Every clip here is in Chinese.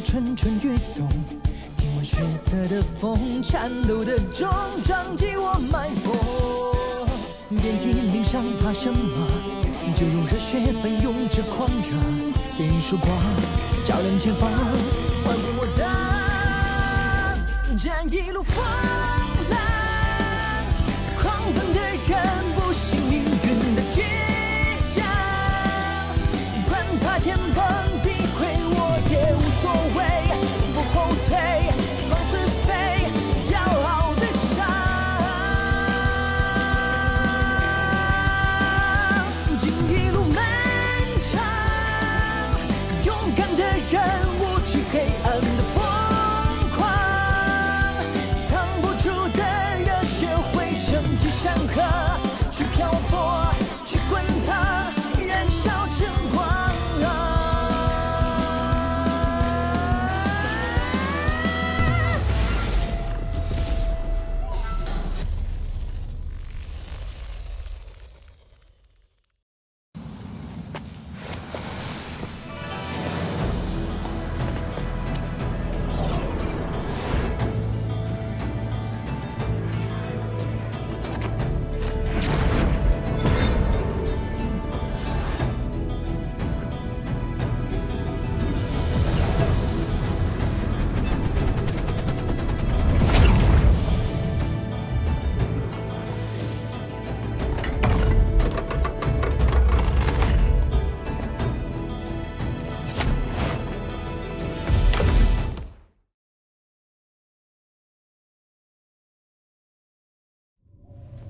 蠢蠢欲动。听闻血色的风，颤抖的钟，撞击我脉搏。遍体鳞伤怕什么？就用热血奔涌着狂热。点一束光照亮前方，唤醒我的这一路风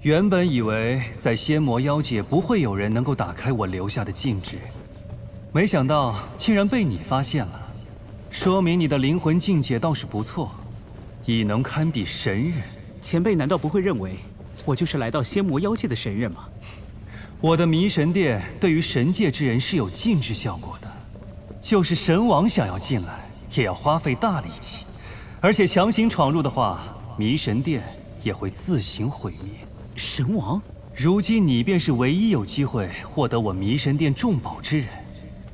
原本以为在仙魔妖界不会有人能够打开我留下的禁制，没想到竟然被你发现了，说明你的灵魂境界倒是不错，已能堪比神人。前辈难道不会认为我就是来到仙魔妖界的神人吗？我的迷神殿对于神界之人是有禁制效果的，就是神王想要进来，也要花费大力气，而且强行闯入的话，迷神殿也会自行毁灭。神王，如今你便是唯一有机会获得我迷神殿重宝之人。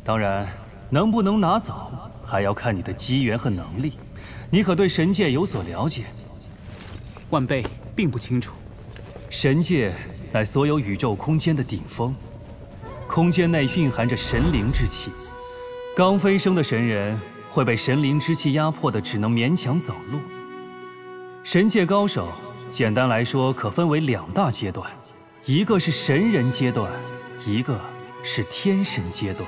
当然，能不能拿走，还要看你的机缘和能力。你可对神界有所了解？晚辈并不清楚。神界乃所有宇宙空间的顶峰，空间内蕴含着神灵之气。刚飞升的神人会被神灵之气压迫的，只能勉强走路。神界高手。简单来说，可分为两大阶段，一个是神人阶段，一个是天神阶段。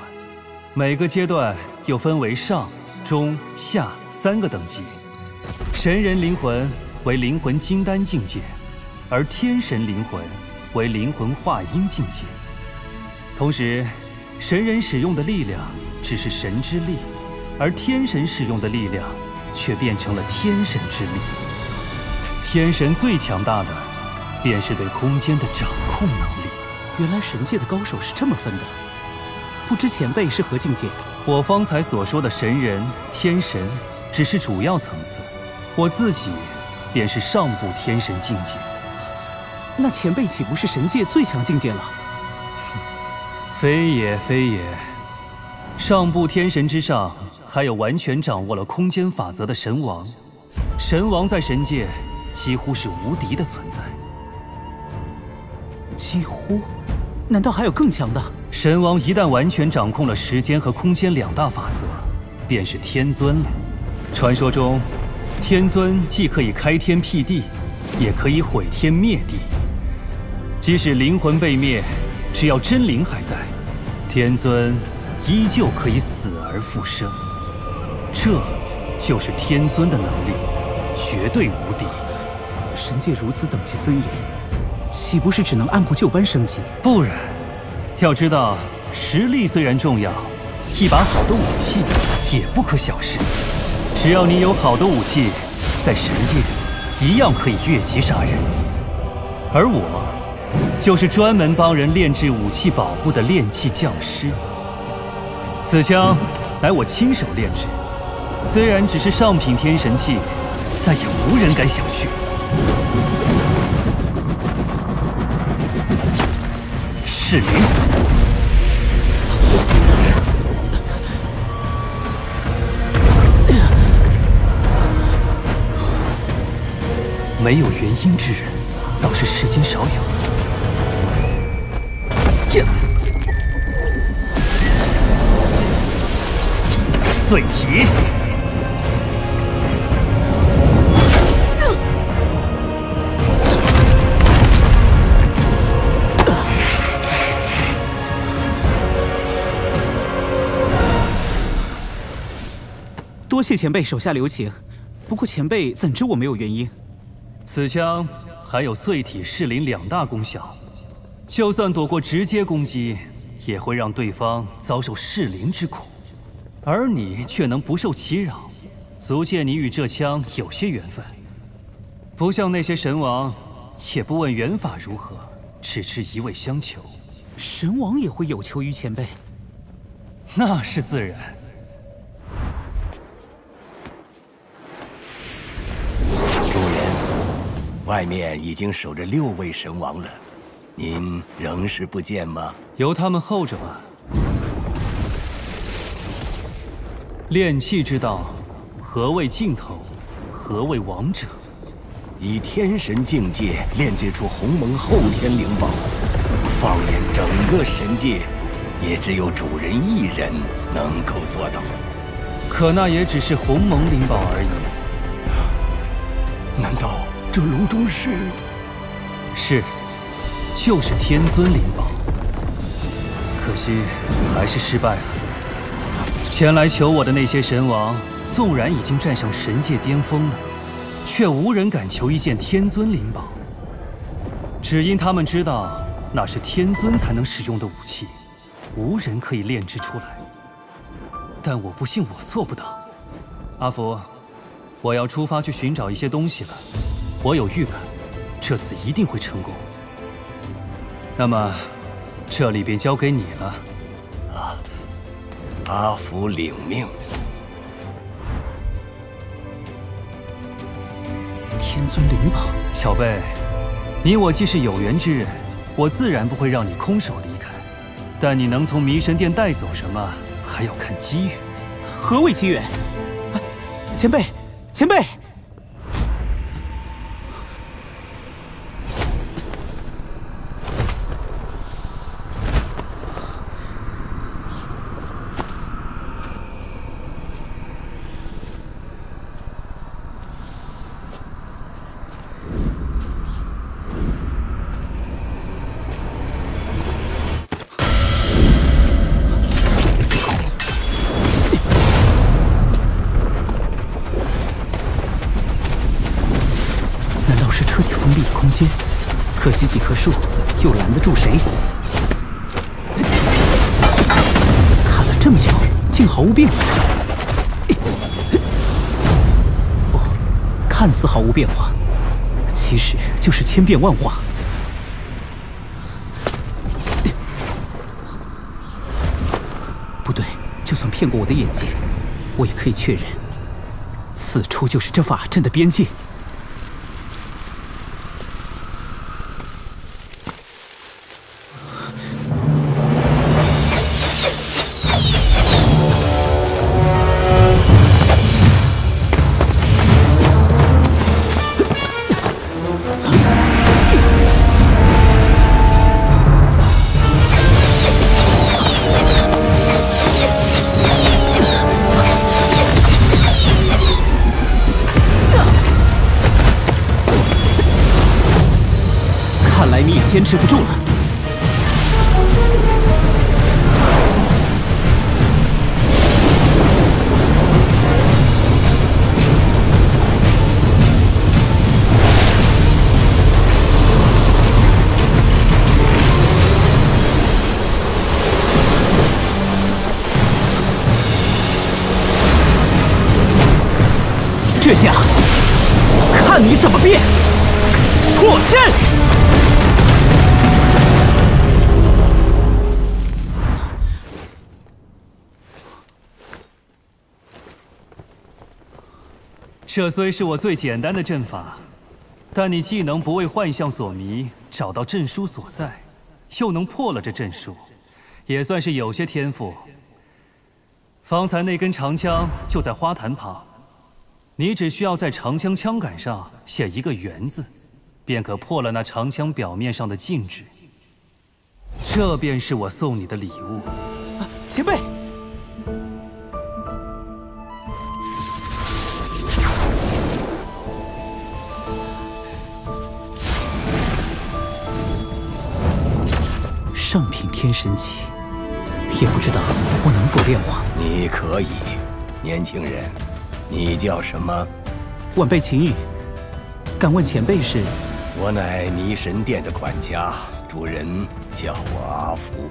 每个阶段又分为上、中、下三个等级。神人灵魂为灵魂金丹境界，而天神灵魂为灵魂化阴境界。同时，神人使用的力量只是神之力，而天神使用的力量却变成了天神之力。天神最强大的，便是对空间的掌控能力。原来神界的高手是这么分的，不知前辈是何境界？我方才所说的神人、天神，只是主要层次。我自己，便是上部天神境界。那前辈岂不是神界最强境界了？非也，非也。上部天神之上，还有完全掌握了空间法则的神王。神王在神界。几乎是无敌的存在。几乎？难道还有更强的？神王一旦完全掌控了时间和空间两大法则，便是天尊了。传说中，天尊既可以开天辟地，也可以毁天灭地。即使灵魂被灭，只要真灵还在，天尊依旧可以死而复生。这就是天尊的能力，绝对无敌。神界如此等级森严，岂不是只能按部就班升级？不然，要知道，实力虽然重要，一把好的武器也不可小视。只要你有好的武器，在神界一样可以越级杀人。而我，就是专门帮人炼制武器宝物的炼器匠师。此枪乃我亲手炼制，虽然只是上品天神器，但也无人敢小觑。是灵，没有元婴之人，倒是世间少有。碎体。谢前辈手下留情，不过前辈怎知我没有原因？此枪还有碎体噬灵两大功效，就算躲过直接攻击，也会让对方遭受噬灵之苦，而你却能不受其扰，足见你与这枪有些缘分。不像那些神王，也不问缘法如何，只知一味相求。神王也会有求于前辈？那是自然。外面已经守着六位神王了，您仍是不见吗？由他们候着吧。炼器之道，何谓尽头？何谓王者？以天神境界炼制出鸿蒙后天灵宝，放眼整个神界，也只有主人一人能够做到。可那也只是鸿蒙灵宝而已。难道？这炉中是，是，就是天尊灵宝。可惜还是失败了。前来求我的那些神王，纵然已经站上神界巅峰了，却无人敢求一件天尊灵宝。只因他们知道那是天尊才能使用的武器，无人可以炼制出来。但我不信我做不到。阿福，我要出发去寻找一些东西了。我有预感，这次一定会成功。那么，这里便交给你了。啊，阿福领命。天尊灵宝，小贝，你我既是有缘之人，我自然不会让你空手离开。但你能从迷神殿带走什么，还要看机缘。何谓机缘？前辈，前辈。几几棵树，又拦得住谁？看了这么久，竟毫无变化。不，看似毫无变化，其实就是千变万化。不对，就算骗过我的眼睛，我也可以确认，此处就是这法阵的边界。这下，看你怎么变！破阵！这虽是我最简单的阵法，但你既能不为幻象所迷，找到阵书所在，又能破了这阵书，也算是有些天赋。方才那根长枪就在花坛旁，你只需要在长枪枪杆上写一个“圆”字，便可破了那长枪表面上的禁制。这便是我送你的礼物。前辈，上品天神器，也不知道我能否炼化。你可以，年轻人，你叫什么？晚辈秦羽，敢问前辈是？我乃迷神殿的管家，主人叫我阿福。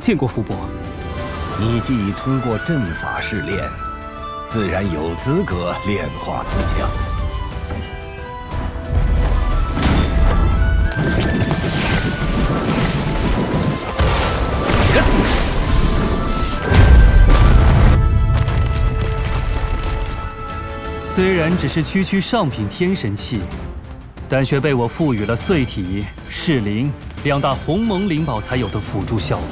见过福伯。你既已通过阵法试炼，自然有资格炼化此枪。虽然只是区区上品天神器，但却被我赋予了碎体、噬灵两大鸿蒙灵宝才有的辅助效果，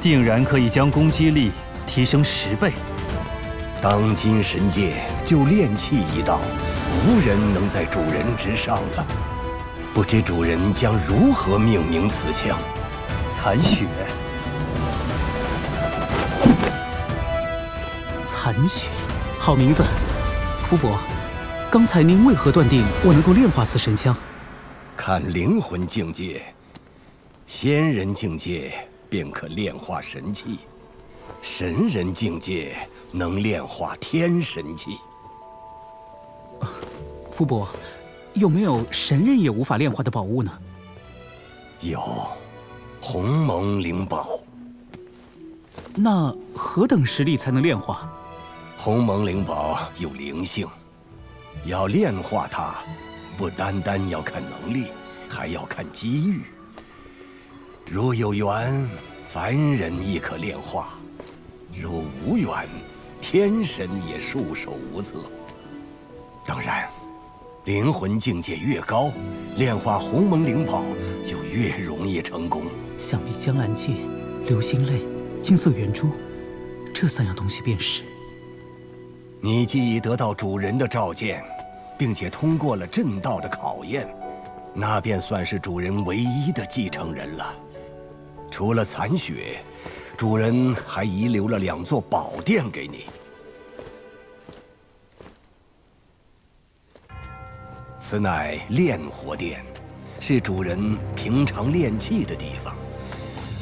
定然可以将攻击力提升十倍。当今神界就炼器一道，无人能在主人之上了。不知主人将如何命名此枪？残雪。残雪，好名字。福伯，刚才您为何断定我能够炼化此神枪？看灵魂境界，仙人境界便可炼化神器，神人境界能炼化天神器。福伯，有没有神人也无法炼化的宝物呢？有，鸿蒙灵宝。那何等实力才能炼化？鸿蒙灵宝有灵性，要炼化它，不单单要看能力，还要看机遇。如有缘，凡人亦可炼化；如无缘，天神也束手无策。当然，灵魂境界越高，炼化鸿蒙灵宝就越容易成功。想必江兰界、流星泪、金色圆珠，这三样东西便是。你既已得到主人的召见，并且通过了正道的考验，那便算是主人唯一的继承人了。除了残雪，主人还遗留了两座宝殿给你。此乃炼火殿，是主人平常炼器的地方，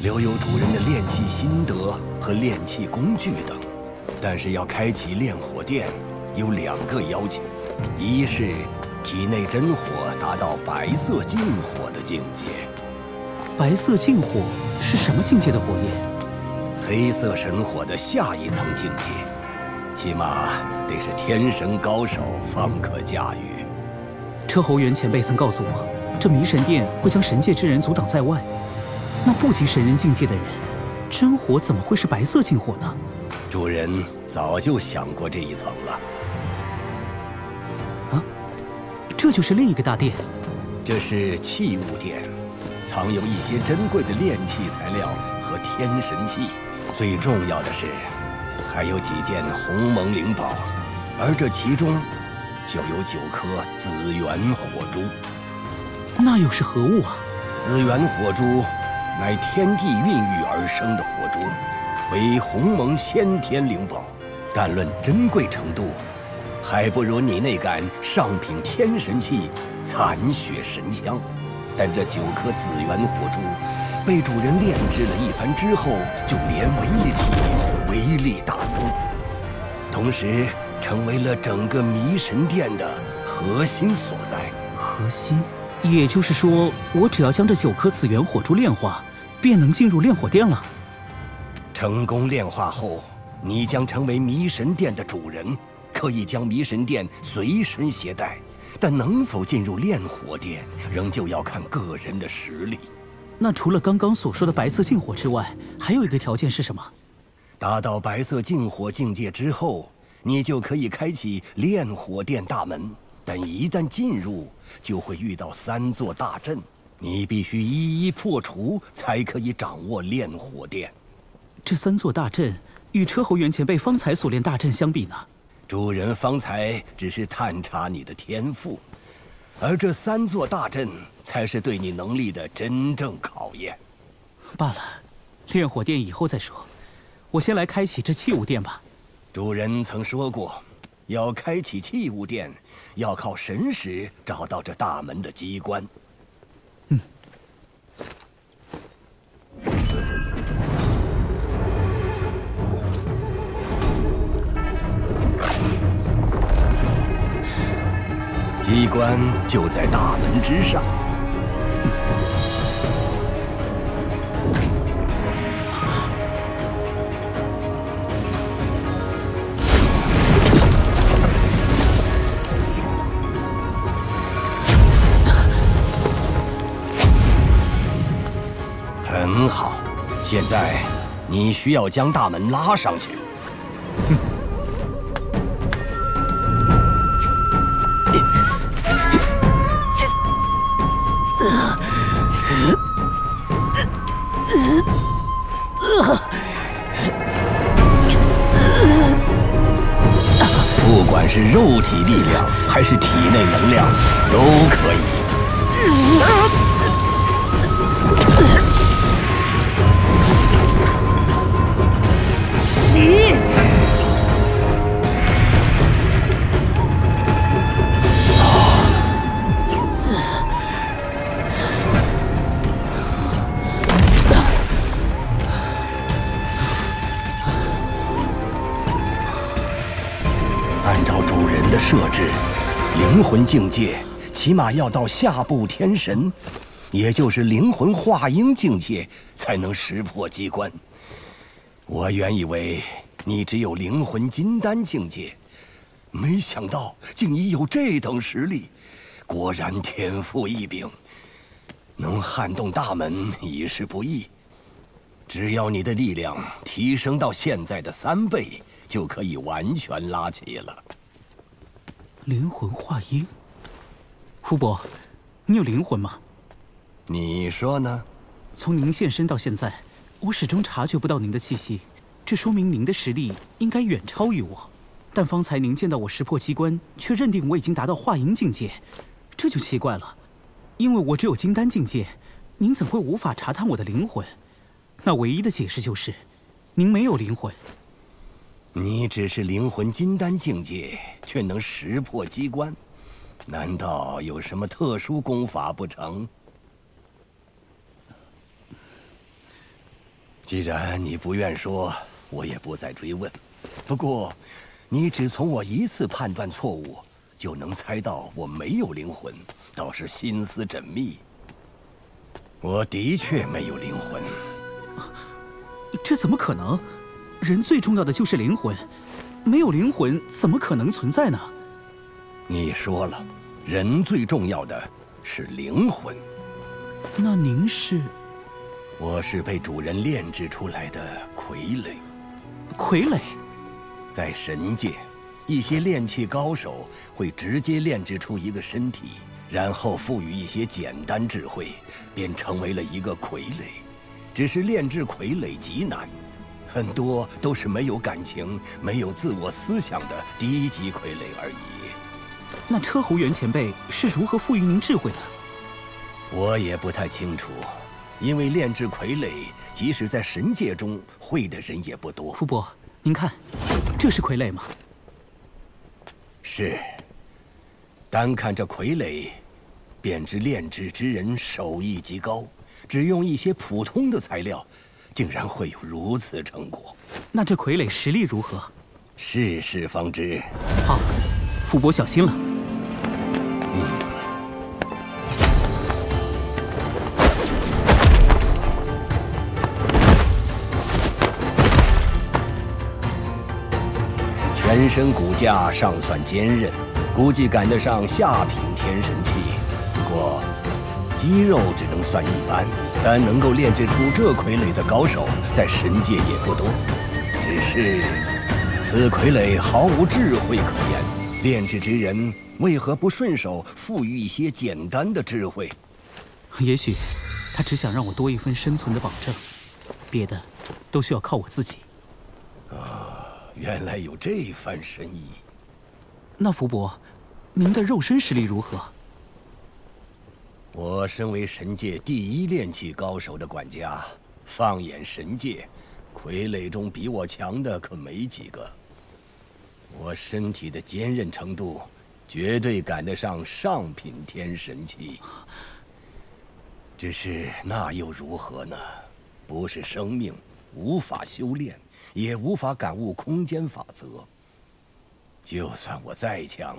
留有主人的炼器心得和炼器工具等。但是要开启炼火殿，有两个要求：一是体内真火达到白色净火的境界。白色净火是什么境界的火焰？黑色神火的下一层境界，起码得是天神高手方可驾驭。车侯元前辈曾告诉我，这迷神殿会将神界之人阻挡在外。那不及神人境界的人，真火怎么会是白色净火呢？主人早就想过这一层了。啊，这就是另一个大殿。这是器物殿，藏有一些珍贵的炼器材料和天神器。最重要的是，还有几件鸿蒙灵宝，而这其中就有九颗紫元火珠。那又是何物啊？紫元火珠乃天地孕育而生的火珠。为鸿蒙先天灵宝，但论珍贵程度，还不如你那杆上品天神器残雪神枪。但这九颗紫元火珠，被主人炼制了一番之后，就连为一体，威力大增，同时成为了整个迷神殿的核心所在。核心，也就是说，我只要将这九颗紫元火珠炼化，便能进入炼火殿了。成功炼化后，你将成为迷神殿的主人，可以将迷神殿随身携带，但能否进入炼火殿，仍旧要看个人的实力。那除了刚刚所说的白色禁火之外，还有一个条件是什么？达到白色禁火境界之后，你就可以开启炼火殿大门。但一旦进入，就会遇到三座大阵，你必须一一破除，才可以掌握炼火殿。这三座大阵与车侯元前辈方才所练大阵相比呢？主人方才只是探查你的天赋，而这三座大阵才是对你能力的真正考验。罢了，炼火殿以后再说，我先来开启这器物殿吧。主人曾说过，要开启器物殿，要靠神识找到这大门的机关。嗯。机关就在大门之上。很好，现在你需要将大门拉上去。是肉体力量还是体内能量，都可以。设境界，起码要到下部天神，也就是灵魂化婴境界，才能识破机关。我原以为你只有灵魂金丹境界，没想到竟已有这等实力，果然天赋异禀。能撼动大门已是不易，只要你的力量提升到现在的三倍，就可以完全拉起了。灵魂化婴，傅伯，你有灵魂吗？你说呢？从您现身到现在，我始终察觉不到您的气息，这说明您的实力应该远超于我。但方才您见到我识破机关，却认定我已经达到化婴境界，这就奇怪了。因为我只有金丹境界，您怎会无法查探我的灵魂？那唯一的解释就是，您没有灵魂。你只是灵魂金丹境界，却能识破机关，难道有什么特殊功法不成？既然你不愿说，我也不再追问。不过，你只从我一次判断错误，就能猜到我没有灵魂，倒是心思缜密。我的确没有灵魂，这怎么可能？人最重要的就是灵魂，没有灵魂怎么可能存在呢？你说了，人最重要的是灵魂。那您是？我是被主人炼制出来的傀儡。傀儡，在神界，一些炼器高手会直接炼制出一个身体，然后赋予一些简单智慧，便成为了一个傀儡。只是炼制傀儡极难。很多都是没有感情、没有自我思想的低级傀儡而已。那车侯元前辈是如何赋予您智慧的？我也不太清楚，因为炼制傀儡，即使在神界中，会的人也不多。傅伯，您看，这是傀儡吗？是。单看这傀儡，便知炼制之人手艺极高。只用一些普通的材料。竟然会有如此成果，那这傀儡实力如何？试试方知。好，傅伯小心了。全身骨架尚算坚韧，估计赶得上下品天神器。不过，肌肉只能算一般，但能够炼制出这傀儡的高手，在神界也不多。只是，此傀儡毫无智慧可言，炼制之人为何不顺手赋予一些简单的智慧？也许，他只想让我多一份生存的保证，别的，都需要靠我自己。啊，原来有这番深意。那福伯，您的肉身实力如何？我身为神界第一炼器高手的管家，放眼神界，傀儡中比我强的可没几个。我身体的坚韧程度，绝对赶得上上品天神器。只是那又如何呢？不是生命，无法修炼，也无法感悟空间法则。就算我再强，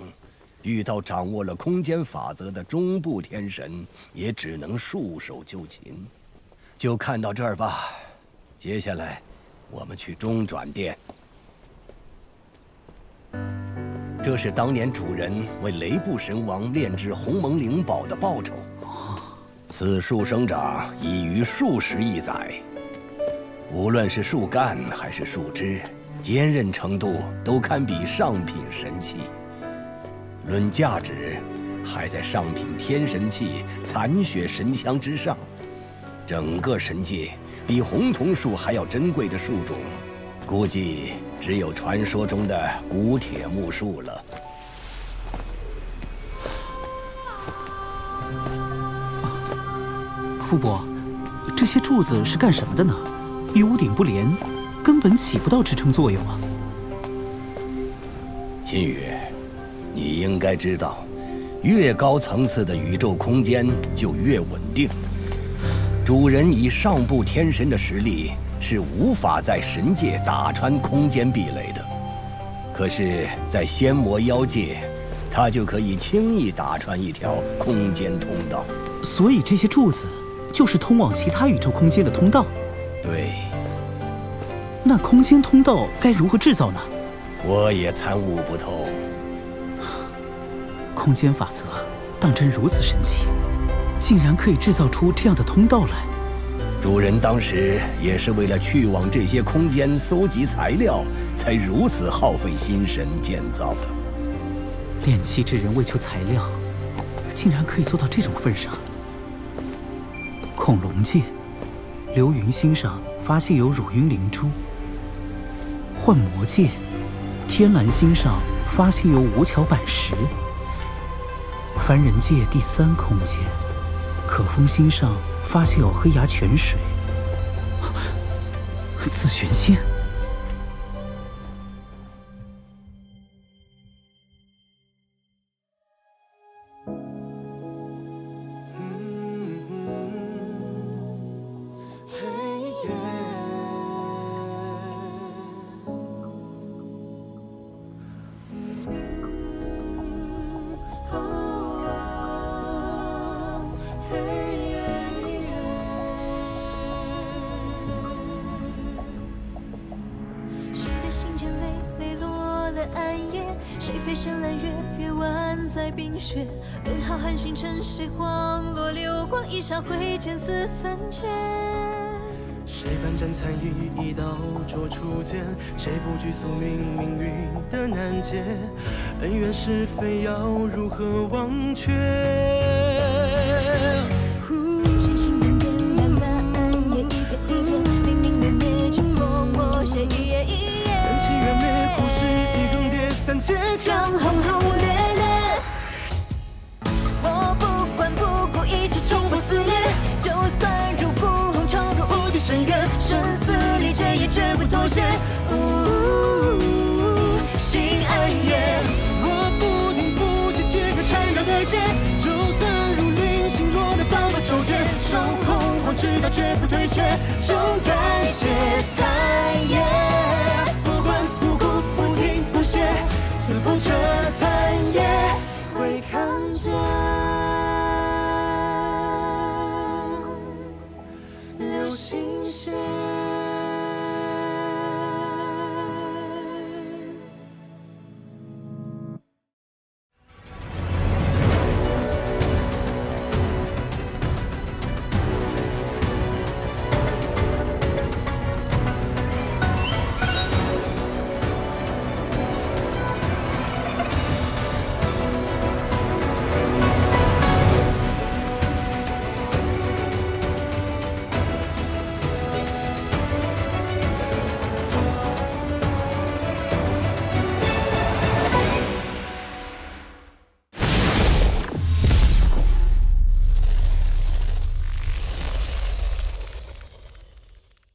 遇到掌握了空间法则的中部天神，也只能束手就擒。就看到这儿吧，接下来，我们去中转殿。这是当年主人为雷布神王炼制鸿蒙灵宝的报酬。此树生长已逾数十亿载，无论是树干还是树枝，坚韧程度都堪比上品神器。论价值，还在上品天神器残血神枪之上。整个神界，比红桐树还要珍贵的树种，估计只有传说中的古铁木树了。傅伯，这些柱子是干什么的呢？与屋顶不连，根本起不到支撑作用啊！秦宇，你应该知道，越高层次的宇宙空间就越稳定。主人以上部天神的实力是无法在神界打穿空间壁垒的，可是，在仙魔妖界，他就可以轻易打穿一条空间通道。所以这些柱子。就是通往其他宇宙空间的通道。对。那空间通道该如何制造呢？我也参悟不透。空间法则当真如此神奇，竟然可以制造出这样的通道来。主人当时也是为了去往这些空间搜集材料，才如此耗费心神建造的。炼器之人为求材料，竟然可以做到这种份上。恐龙界，流云星上发现有乳晕灵珠；幻魔界，天蓝星上发现有五巧板石；凡人界第三空间，可风星上发现有黑牙泉水；紫玄仙。雪。问浩瀚星辰，谁荒落流光？一霎挥剑，似三千。谁半盏残衣，一刀灼初见？谁不惧宿命，命运的难解？恩怨是非，要如何忘却？星星点点，两个暗夜，一点一点，明明灭灭，却默默写一页一页。缘起缘灭，故事一更迭。三界将轰妥协。心暗夜，我不停不息，解开缠绕的结，就算如临星落的斑斑秋天，守空旷直到绝不退却，就感谢残夜。不管不顾不停不歇，刺破这残夜，会看见。流星。